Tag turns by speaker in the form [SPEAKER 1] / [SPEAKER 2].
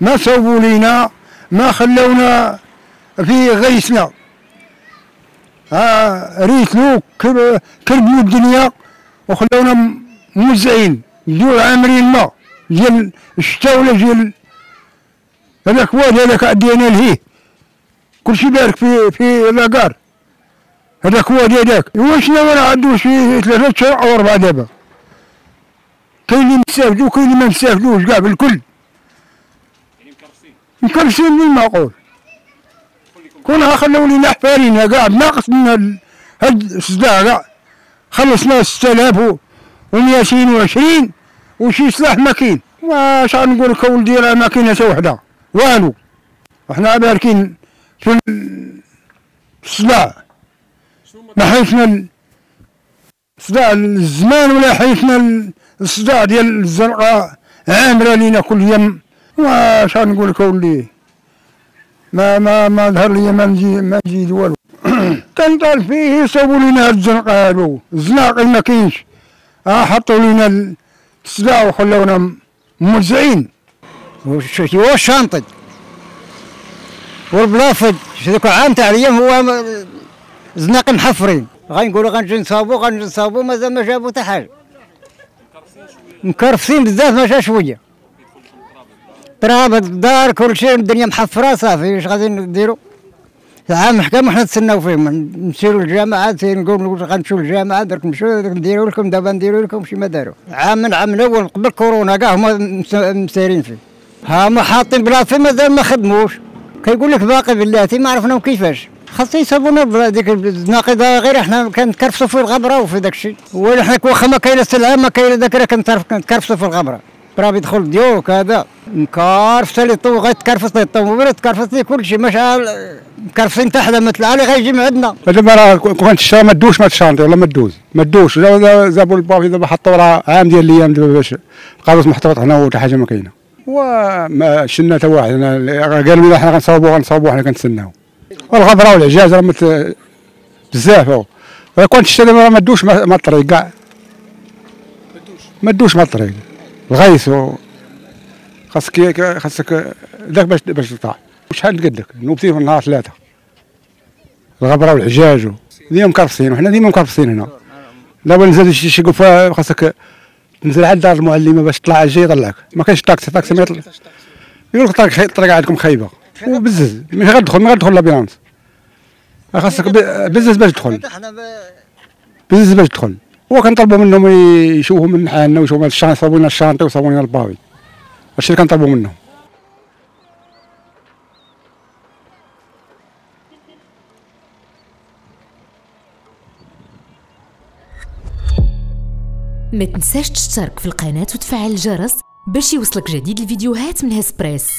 [SPEAKER 1] ما صوبوا لينا ما خلونا في غيسنا ها ريتلو كر- كربوا الدنيا وخلونا موزعين ديال عامرين ما ديال الشتاء ولا ديال هذاك واد هذاك عدينا لهيه كلشي بارك في في لاكار هذاك واد هذاك. واش ما عندوش في ثلاثة شهور أو أربعة دابا. كاين اللي مستافدو وكاين اللي ما مستافدوش كاع بالكل. مكرسين من المعقول. كونها خلوا لينا حفارينا كاع ناقص من هاد الصداع كاع خلصنا 6220 وشي سلاح ما كاين واش غنقول لك ولدي راه ما كاين حتى وحدة. والو. وحنا باركين في ال- الصداع ما حيتنا ال- صداع الزمان ولا حيتنا ال- الصداع ديال الزرقاء عامرة لينا كل يوم. واش غنقول لك ولدي ما ما ما ظهر لي ما نجي ما نجي والو. كنطال فيه صوبوا لينا هاد الزنقه هادو الزناقي ما كاينش. آه حطوا لينا الصداع وخلونا موزعين
[SPEAKER 2] هو الشانطد والبلافد ذوك عام تاع اليوم هو زناق محفرين. غنقولوا غنجي نصابوا غنجي نصابوا مازال ما جابوا حتى حاجة. مكرفسين بزاف ما شوية تراب الدار كل شيء الدنيا محفرة صافي. اش غادي نديروا عام محكمة حنا نتسناو فيه. نمشيو للجامعة نقول غنمشيو للجامعة درك نمشيو نديرو لكم دابا نديرو لكم شي ما داروا عام من عام الأول قبل كورونا كاع هما مس- مسيرين فيه. ها هما حاطين بلاصة مازال ما خدموش. كيقول لك باقي بلاتي ما عرفناهم كيفاش. خاص يصابونا ديك الناقضه غير إحنا كنتكرفسوا في الغبرة وفي داك الشيء ولا حنا واخا ما كاينة السلعة ما كاينة ذاك راه كنتكرفسوا في الغبرة. راه يدخل ديوك هذا. مكارفس اللي طو غيتكرفس لي الطوموبيل تكرفس لي كل شيء ماشي مكرفسين تحت مثل اللي غيجي من عندنا.
[SPEAKER 1] دابا راه كون تشرى ما تدوش ما تشانطي ولا ما تدوز. ما تدوش. جابوا البافي دابا حطوا راه عام ديال الأيام دابا باش القاروس محطوط هنا وحتى حاجة ما كاينة. وما شلنا حتى واحد. قالوا لنا حنا غنصاوبوا غنصاوبوا حنا كنتسناو. والغبرة والعجاز راه مت- بزاف. كون دابا راه ما تدوش ما ما الطريق كاع ما تدوش. ما الطريق الغيث و- خاصك خاصك ذاك باش باش تطلع. شحال قد لك؟ نوبتين في النهار ثلاثة. الغبرة والعجاج و- ديما مكرفسين وحنا ديما مكرفسين هنا. دابا نزل شي قفا خاصك تنزل على دار المعلمة باش تطلع الجاي يطلعك. ما كاينش طاكسي طاكسي ما يطلع. يقول لك الطريق الطريق عندكم خايبة. وبزز ملي غتدخل ملي غتدخل l'ambulance خاصك بزز باش تدخل. بزز باش تدخل. هو كنطلبوا منهم يشوفوا من حالنا ويشوفوا ال chan يصاوبوا لنا ال chantier ويصاوبوا لنا ال pavé. هادشي اللي كنطلبوا منهم.
[SPEAKER 3] ما تنساش تشترك في القناة وتفعل الجرس باش يوصلك جديد الفيديوهات من هسبريس.